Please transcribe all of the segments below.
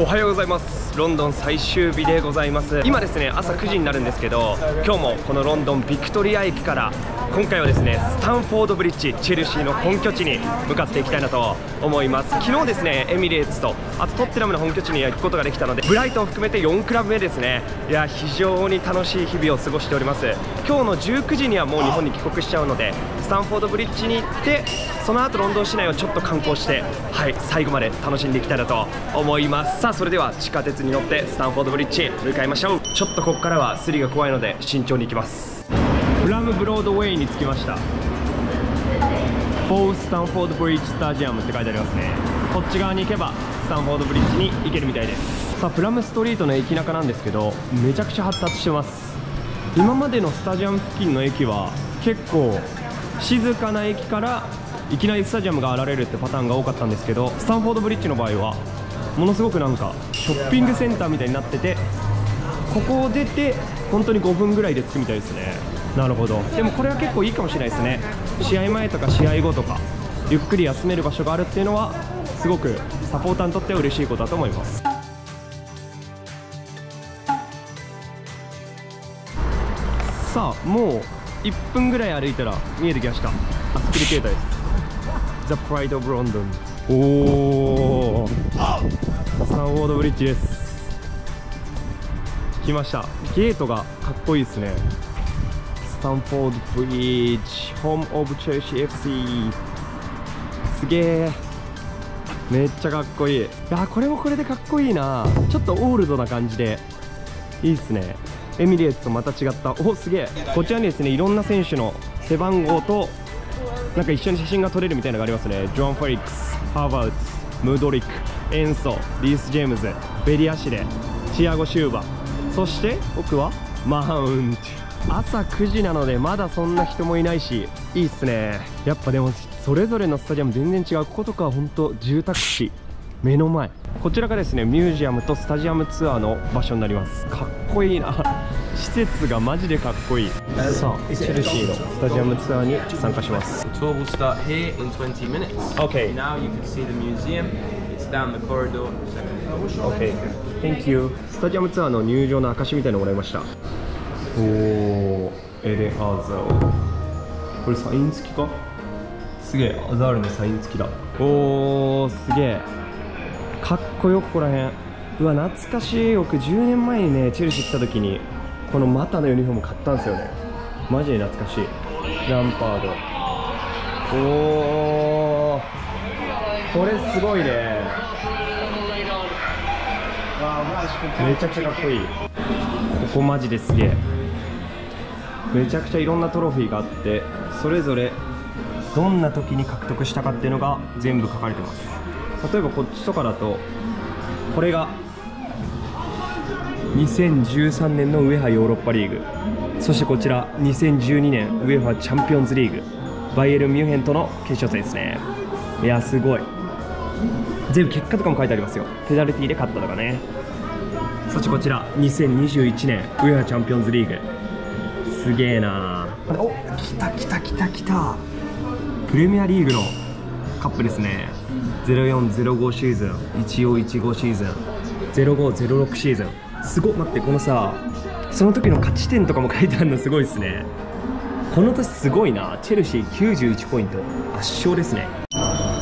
おはようございます。ロンドン最終日でございます。今ですね朝9時になるんですけど今日もこのロンドンビクトリア駅から今回はですねスタンフォードブリッジチェルシーの本拠地に向かっていきたいなと思います。昨日ですねエミレーツとあとトッテナムの本拠地に行くことができたのでブライトン含めて4クラブ目ですね。いや非常に楽しい日々を過ごしております。今日の19時にはもう日本に帰国しちゃうのでスタンフォードブリッジに行ってその後ロンドン市内をちょっと観光してはい最後まで楽しんでいきたいなと思います。さあそれでは地下鉄に乗ってスタンフォードブリッジ向かいましょう。ちょっとここからはスリが怖いので慎重に行きます。フラムブロードウェイに着きました。フォースタンフォードブリッジスタジアムって書いてありますね。こっち側に行けばスタンフォードブリッジに行けるみたいです。さあフラムストリートの駅中なんですけどめちゃくちゃ発達してます。今までのスタジアム付近の駅は結構静かな駅からいきなりスタジアムが現れるってパターンが多かったんですけどスタンフォードブリッジの場合はものすごくなんかショッピングセンターみたいになっててここを出て本当に5分ぐらいで着くみたいですね。なるほど。でもこれは結構いいかもしれないですね。試合前とか試合後とかゆっくり休める場所があるっていうのはすごくサポーターにとっては嬉しいことだと思います。さあもう1分ぐらい歩いたら見えてきました。アスピリケーターです The Pride of London. おおスタンフォードブリッジです。来ました。ゲートがかっこいいですね。スタンフォードブリッジホームオブチェルシー FC すげえめっちゃかっこいい。いやこれもこれでかっこいいな。ちょっとオールドな感じで。いいっすね。エミレーツとまた違った。おすげえ。こちらにですねいろんな選手の背番号となんか一緒に写真が撮れるみたいなのがありますね。ジョン・フェリックスハーバーツムードリックエンソリース・ジェームズベリアシレチアゴ・シューバそして奥はマウント朝9時なのでまだそんな人もいないしいいっすね。やっぱでもそれぞれのスタジアム全然違う。こことかは本当住宅地。目の前。こちらがですねミュージアムとスタジアムツアーの場所になります。かっこいいな。施設がマジでかっこいい。さあチェルシーのスタジアムツアーに参加します。tour will start here in 20 minutes. Okay. Now you can see the museum. It's down the corridor. OK Thank you. スタジアムツアーの入場の証みたいなのもらいました。おおエレアーザー。これサイン付きか？すげえアザールのサイン付きだ。おーすげえ。かっこよここらへんうわ懐かしい。僕10年前にねチェルシー来た時にこのマタのユニフォーム買ったんですよね。マジで懐かしい。ランパード。おおこれすごいね。めちゃくちゃかっこいい。ここマジですげえ。めちゃくちゃいろんなトロフィーがあってそれぞれどんな時に獲得したかっていうのが全部書かれてます。例えばこっちとかだとこれが2013年のウェハヨーロッパリーグ。そしてこちら2012年ウェファチャンピオンズリーグ。バイエルン・ミュンヘンとの決勝戦ですね。いやすごい。全部結果とかも書いてありますよ。ペナルティーで勝ったとかね。そしてこちら2021年ウェファチャンピオンズリーグ。すげえな。お来た来た来た来た。プレミアリーグのカップですね。0405シーズン1515シーズン0506シーズンすごっ待ってこのさその時の勝ち点とかも書いてあるのすごいですね。この年すごいな。チェルシー91ポイント。圧勝ですね。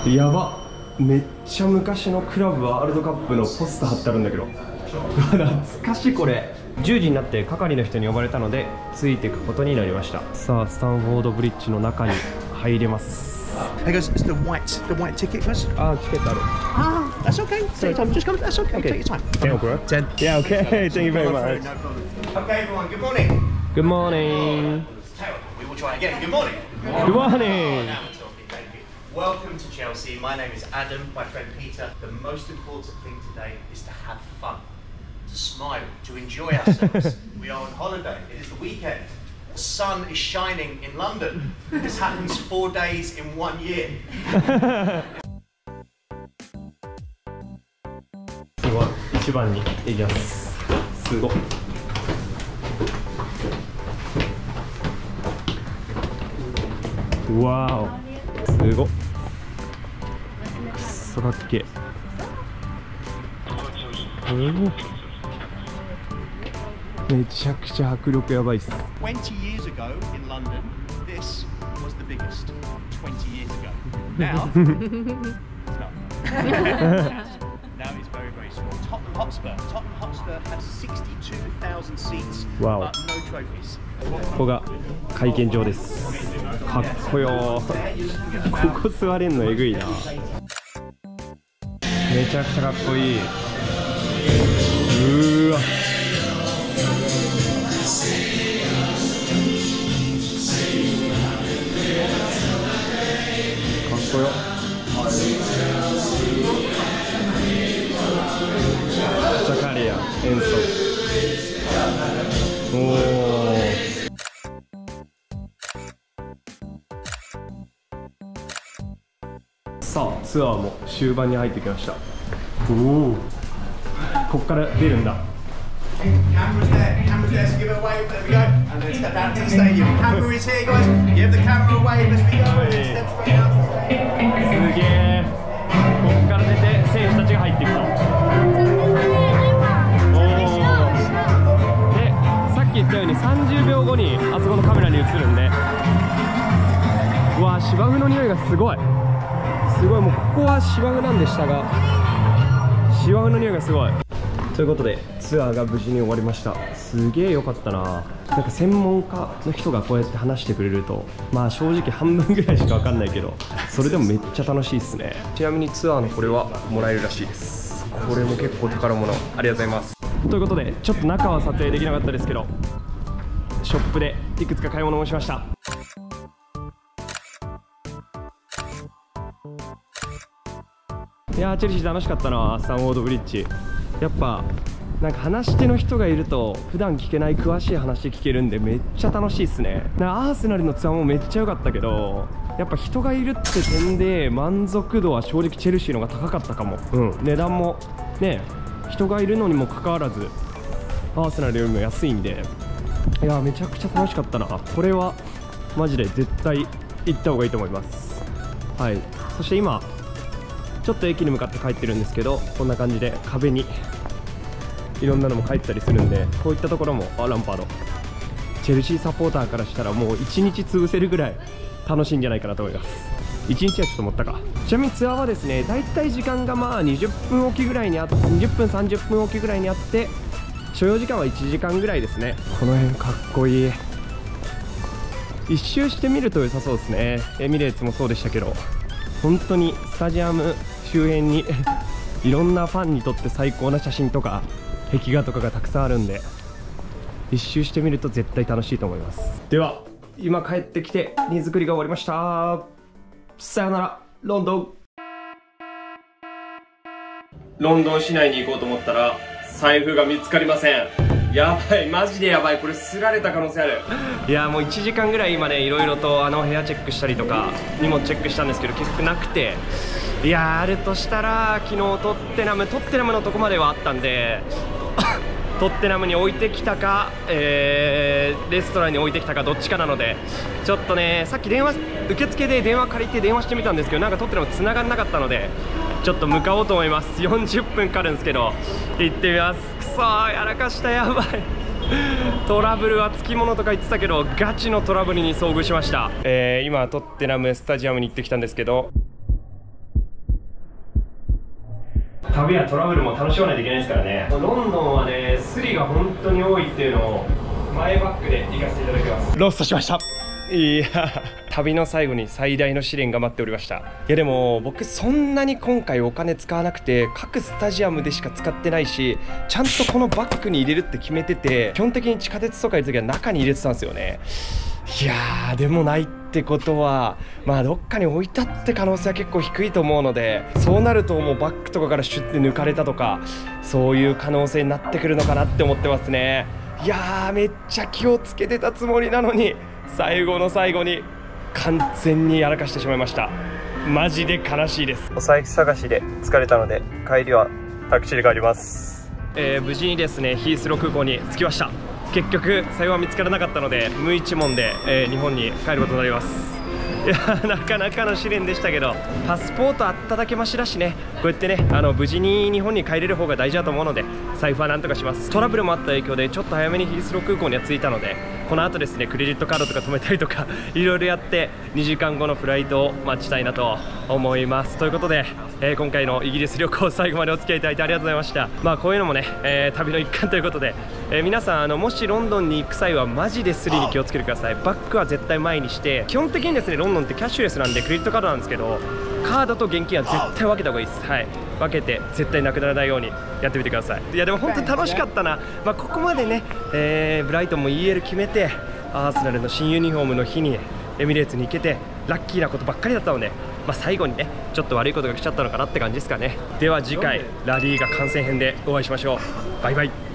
やば。めっちゃ昔のクラブワールドカップのポスター貼ってあるんだけど。懐かしいこれ。10時になって係の人に呼ばれたのでついていくことになりました。さあスタンフォードブリッジの中に入れます。Hey guys, it's the white, the white ticket, guys. あチケットある。Ah, that's okay. Take your time. Just come. That's okay. Take your time. Ten bro Ten. Yeah okay thank you very much Okay, everyone, good morning. Good morning oh, Terrible. We will try again. Good morning. Good morning Now we're talking. Welcome to Chelsea. My name is Adam, my friend Peter. The most important thing today is to have fun, to smile, to enjoy ourselves. we are on holiday. It is the weekend. The sun is shining in London. This happens four days in one year. 一番にいきます。すご。っわー。すご。そらっけ。めちゃくちゃ迫力やばいっす。ね Hotspur. Top 62,000 seats. ここが会見場です。かっこよ。ここ座れんのえぐいな。めちゃくちゃかっこいい。うわ。かっこよ。ツアーも終盤に入ってきました。おおここから出るんだ。すげえここから出て選手たちが入ってきた。でさっき言ったように30秒後にあそこのカメラに映るんで。わあ芝生の匂いがすごい。すごい。もうここは芝生なんでしたが芝生の匂いがすごい。ということでツアーが無事に終わりました。すげえ良かったな。なんか専門家の人がこうやって話してくれるとまあ正直半分ぐらいしか分かんないけどそれでもめっちゃ楽しいですね。ちなみにツアーのこれはもらえるらしいです。これも結構宝物。ありがとうございます。ということでちょっと中は撮影できなかったですけどショップでいくつか買い物もしましたいやーチェルシー楽しかったなサンウォードブリッジ。やっぱなんか話し手の人がいると普段聞けない詳しい話聞けるんでめっちゃ楽しいっすね。なアーセナルのツアーもめっちゃ良かったけどやっぱ人がいるって点で満足度は正直チェルシーの方が高かったかも。うん。値段もね人がいるのにもかかわらずアーセナルよりも安いんで。いやーめちゃくちゃ楽しかったな。これはマジで絶対行った方がいいと思います。はい。そして今ちょっと駅に向かって帰ってるんですけどこんな感じで壁にいろんなのも書いてたりするんでこういったところもあランパードチェルシーサポーターからしたらもう1日潰せるぐらい楽しいんじゃないかなと思います。1日はちょっと持ったか。ちなみにツアーはですねだいたい時間がまあ20分おきぐらいにあって20分30分おきぐらいにあって所要時間は1時間ぐらいですね。この辺かっこいい。一周してみると良さそうですね。エミレーツもそうでしたけど。本当にスタジアム周辺に いろんなファンにとって最高な写真とか壁画とかがたくさんあるんで一周してみると絶対楽しいと思います。では今帰ってきて荷造りが終わりました。さよならロンドン。ロンドン市内に行こうと思ったら財布が見つかりません。やばいマジでやばい。これすられた可能性ある。いやもう1時間ぐらい今ねいろいろとあの部屋チェックしたりとか荷物チェックしたんですけど結局なくて。いやーあるとしたら昨日トッテナムトッテナムのとこまではあったんでトッテナムに置いてきたか、えーレストランに置いてきたかどっちかなのでちょっとねさっき電話受付で電話借りて電話してみたんですけどなんかトッテナム繋がんなかったのでちょっと向かおうと思います。40分かかるんですけど行ってみます。くそーやらかしたやばい。トラブルはつきものとか言ってたけどガチのトラブルに遭遇しました、えー今トッテナムスタジアムに行ってきたんですけど。旅はトラブルも楽しまないといけないですからね。ロンドンはねスリが本当に多いっていうのを前バックで行かせていただきます。ロストしました。いや。旅の最後に最大の試練が待っておりました。いやでも僕そんなに今回お金使わなくて各スタジアムでしか使ってないしちゃんとこのバッグに入れるって決めてて基本的に地下鉄とか行く時は中に入れてたんですよねいやーでもないってことはまあどっかに置いたって可能性は結構低いと思うのでそうなるともうバッグとかからシュッて抜かれたとかそういう可能性になってくるのかなって思ってますね。いやーめっちゃ気をつけてたつもりなのに最後の最後に完全にやらかしてしまいました。マジで悲しいです。お財布探しで疲れたので帰りはタクシーで帰ります、えー無事にですねヒースロー空港に着きました結局財布は見つからなかったので無一文で、えー日本に帰ることになります。いいや なかなかの試練でしたけどパスポートあっただけましだしね。こうやってねあの無事に日本に帰れる方が大事だと思うので財布はなんとかします。トラブルもあった影響でちょっと早めにヒースロー空港には着いたのでこの後ですねクレジットカードとか止めたりとか いろいろやって2時間後のフライトを待ちたいなと思います。ということで、えー今回のイギリス旅行最後までお付き合いいただいてありがとうございました。まあこういうのもね、えー旅の一環ということで、えー皆さんあのもしロンドンに行く際はマジでスリに気をつけてください。バッグは絶対前にして基本的にですねロンドンってキャッシュレスなんでクレジットカードなんですけどカードと現金は絶対分けた方がいいです。はい。分けて絶対なくならないようにやってみてください。いやでも本当に楽しかったな、まあ、ここまでね、えーブライトンも EL 決めてアーセナルの新ユニフォームの日にエミレーツに行けてラッキーなことばっかりだったので、まあ、最後にねちょっと悪いことが来ちゃったのかなって感じですかね。では次回ラリーが観戦編でお会いしましょう。バイバイ